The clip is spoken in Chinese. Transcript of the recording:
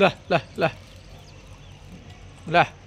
来来来。来。